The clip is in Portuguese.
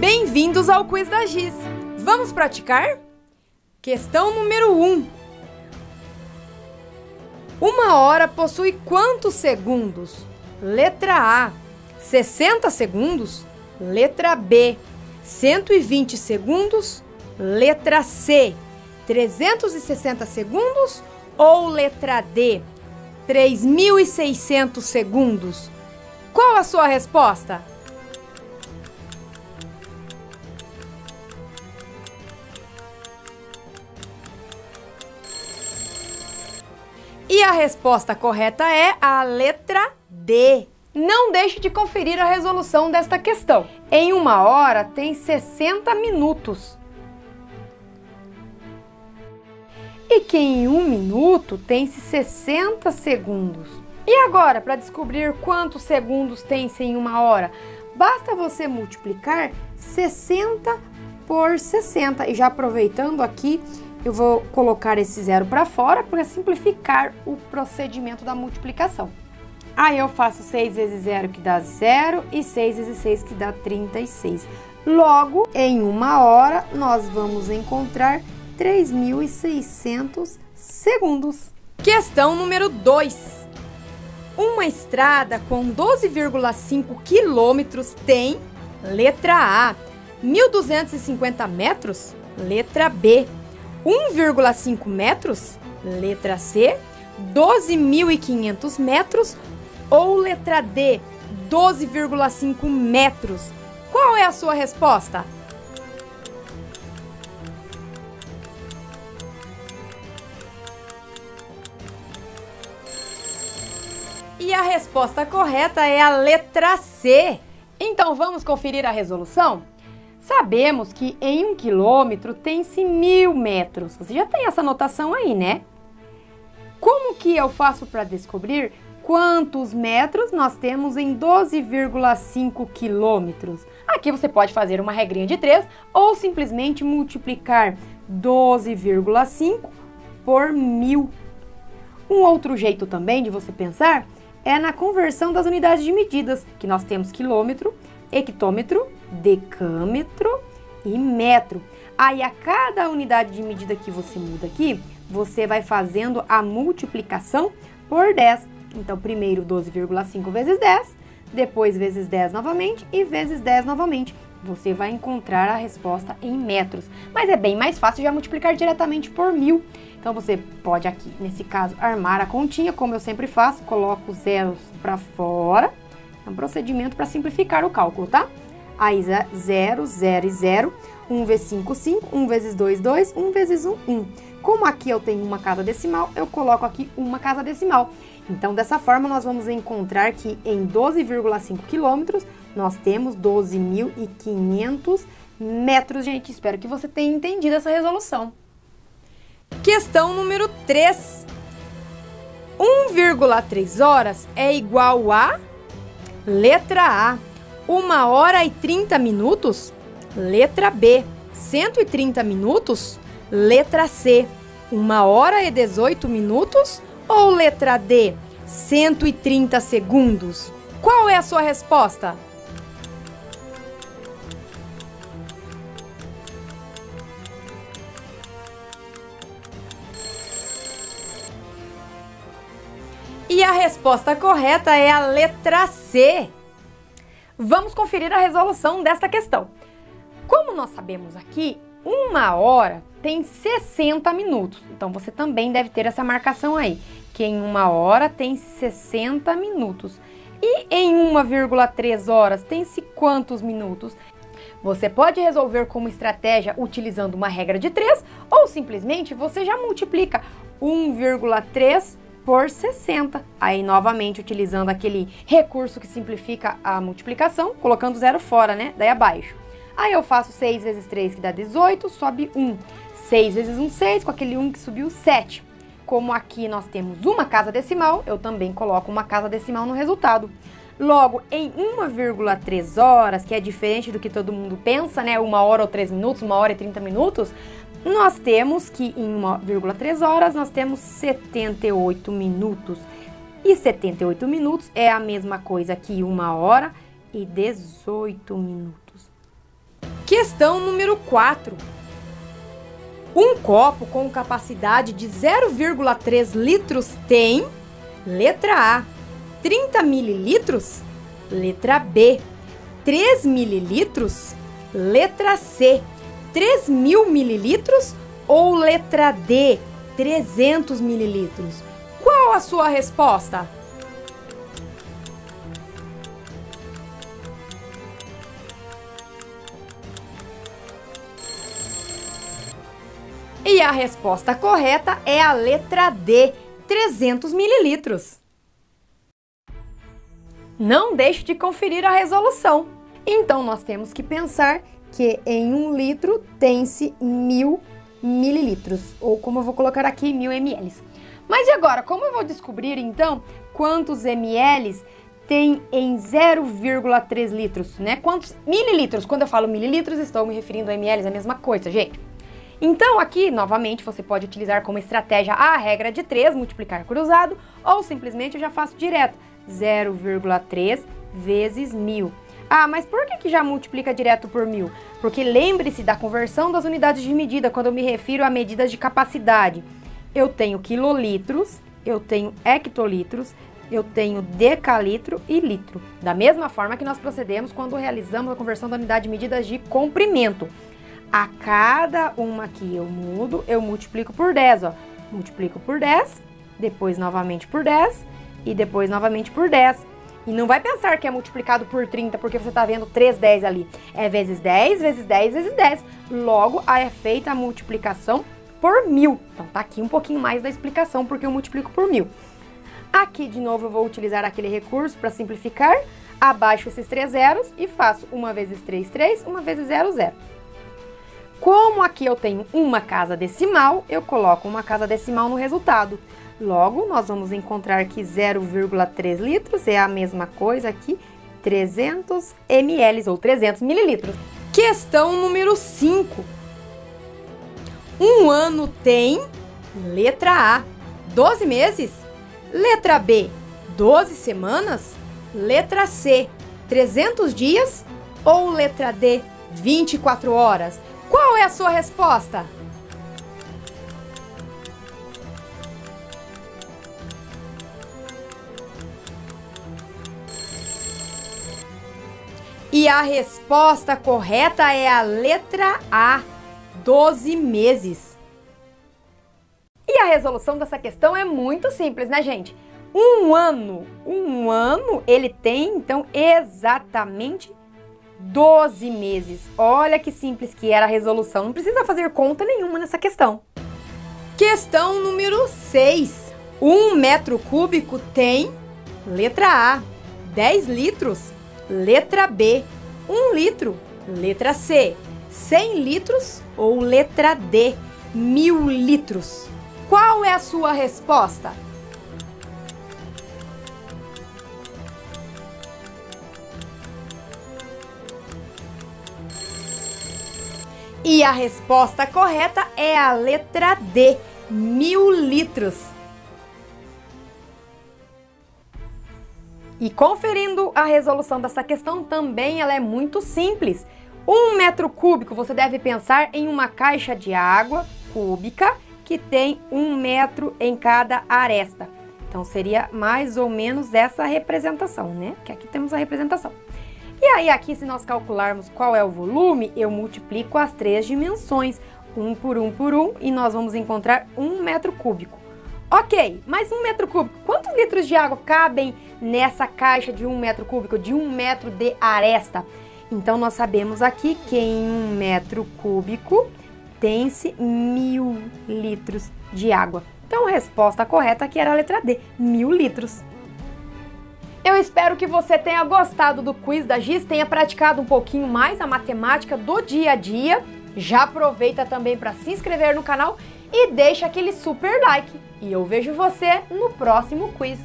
Bem-vindos ao Quiz da Giz. Vamos praticar? Questão número 1. Um. Uma hora possui quantos segundos? Letra A, 60 segundos. Letra B, 120 segundos. Letra C, 360 segundos. Ou letra D, 3.600 segundos. Qual a sua resposta? E a resposta correta é a letra D. Não deixe de conferir a resolução desta questão. Em uma hora tem 60 minutos. E que em um minuto tem-se 60 segundos. E agora, para descobrir quantos segundos tem-se em uma hora? Basta você multiplicar 60 por 60. E já aproveitando aqui, eu vou colocar esse zero para fora para simplificar o procedimento da multiplicação. Aí eu faço 6 vezes 0 que dá 0 e 6 vezes 6 que dá 36. Logo, em uma hora, nós vamos encontrar 3.600 segundos. Questão número 2. Uma estrada com 12,5 quilômetros tem, letra A, 1.250 metros, letra B, 1,5 metros? Letra C, 12.500 metros. Ou letra D, 12,5 metros? Qual é a sua resposta? E a resposta correta é a letra C. Então vamos conferir a resolução? Sabemos que em um quilômetro tem-se mil metros. Você já tem essa notação aí, né? Como que eu faço para descobrir quantos metros nós temos em 12,5 quilômetros? Aqui você pode fazer uma regrinha de 3 ou simplesmente multiplicar 12,5 por mil. Um outro jeito também de você pensar é na conversão das unidades de medidas, que nós temos quilômetro, hectômetro, decâmetro e metro. Aí a cada unidade de medida que você muda aqui, você vai fazendo a multiplicação por 10. Então, primeiro 12,5 vezes 10, depois vezes 10 novamente e vezes 10 novamente. Você vai encontrar a resposta em metros. Mas é bem mais fácil já multiplicar diretamente por mil. Então, você pode aqui, nesse caso, armar a continha, como eu sempre faço, coloco os zeros para fora. É um procedimento para simplificar o cálculo, tá? Aí 0, 0 e 0. 1 vezes 5, 5. 1 vezes 2, 2. 1 vezes 1, 1. Como aqui eu tenho uma casa decimal, eu coloco aqui uma casa decimal. Então, dessa forma, nós vamos encontrar que em 12,5 quilômetros, nós temos 12.500 metros, gente. Espero que você tenha entendido essa resolução. Questão número 3. 1,3 horas é igual a... Letra A, 1 hora e 30 minutos? Letra B, 130 minutos? Letra C, 1 hora e 18 minutos? Ou letra D, 130 segundos? Qual é a sua resposta? Resposta correta é a letra C. Vamos conferir a resolução desta questão. Como nós sabemos aqui, uma hora tem 60 minutos. Então você também deve ter essa marcação aí, que em uma hora tem 60 minutos. E em 1,3 horas tem-se quantos minutos? Você pode resolver como estratégia utilizando uma regra de 3 ou simplesmente você já multiplica 1,3 por 60. Aí, novamente, utilizando aquele recurso que simplifica a multiplicação, colocando zero fora, né? Daí abaixo. Aí eu faço 6 vezes 3, que dá 18, sobe 1. 6 vezes 1, 6, com aquele 1 que subiu, 7. Como aqui nós temos uma casa decimal, eu também coloco uma casa decimal no resultado. Logo, em 1,3 horas, que é diferente do que todo mundo pensa, né? Uma hora ou 3 minutos, uma hora e 30 minutos, nós temos que em 1,3 horas nós temos 78 minutos. E 78 minutos é a mesma coisa que uma hora e 18 minutos. Questão número 4. Um copo com capacidade de 0,3 litros tem, letra A, 30 mililitros, letra B, 3 mililitros, letra C, 3 mil mililitros ou letra D, 300 mililitros? Qual a sua resposta? E a resposta correta é a letra D, 300 mililitros. Não deixe de conferir a resolução. Então, nós temos que pensar que em um litro tem-se mil mililitros, ou como eu vou colocar aqui, mil ml. Mas e agora, como eu vou descobrir então quantos ml tem em 0,3 litros, né? Quantos mililitros? Quando eu falo mililitros, estou me referindo a ml, é a mesma coisa, gente. Então, aqui, novamente, você pode utilizar como estratégia a regra de 3, multiplicar cruzado, ou simplesmente eu já faço direto, 0,3 vezes mil. Ah, mas por que, que já multiplica direto por mil? Porque lembre-se da conversão das unidades de medida quando eu me refiro a medidas de capacidade. Eu tenho quilolitros, eu tenho hectolitros, eu tenho decalitro e litro. Da mesma forma que nós procedemos quando realizamos a conversão da unidade de medidas de comprimento. A cada uma que eu mudo, eu multiplico por 10, ó. Multiplico por 10, depois novamente por 10 e depois novamente por 10. E não vai pensar que é multiplicado por 30 porque você está vendo 3 10 ali. É vezes 10, vezes 10, vezes 10. Logo, é feita a multiplicação por mil. Então tá aqui um pouquinho mais da explicação porque eu multiplico por mil. Aqui, de novo, eu vou utilizar aquele recurso para simplificar. Abaixo esses três zeros e faço uma vezes 3, 3, uma vezes 0, 0. Como aqui eu tenho uma casa decimal, eu coloco uma casa decimal no resultado. Logo, nós vamos encontrar que 0,3 litros é a mesma coisa aqui, 300 ml ou 300 mililitros. Questão número 5. Um ano tem, letra A, 12 meses, letra B, 12 semanas, letra C, 300 dias ou letra D, 24 horas? Qual é a sua resposta? E a resposta correta é a letra A, 12 meses. E a resolução dessa questão é muito simples, né, gente? Um ano, um ano, ele tem então exatamente 12 meses. Olha que simples que era a resolução. Não precisa fazer conta nenhuma nessa questão. Questão número 6. Um metro cúbico tem, letra A, 10 litros. Letra B, 1 litro. Letra C, 100 litros. Ou letra D, 1000 litros. Qual é a sua resposta? E a resposta correta é a letra D, mil litros. E conferindo a resolução dessa questão também ela é muito simples. Um metro cúbico você deve pensar em uma caixa de água cúbica que tem um metro em cada aresta. Então seria mais ou menos essa representação, né? Que aqui temos a representação. E aí aqui, se nós calcularmos qual é o volume, eu multiplico as três dimensões, um por um por um, e nós vamos encontrar um metro cúbico. Ok, mas um metro cúbico, quantos litros de água cabem nessa caixa de um metro cúbico, de um metro de aresta? Então, nós sabemos aqui que em um metro cúbico tem-se mil litros de água. Então, a resposta correta aqui era a letra D, mil litros. Eu espero que você tenha gostado do quiz da GIS, tenha praticado um pouquinho mais a matemática do dia a dia. Já aproveita também para se inscrever no canal e deixa aquele super like. E eu vejo você no próximo quiz.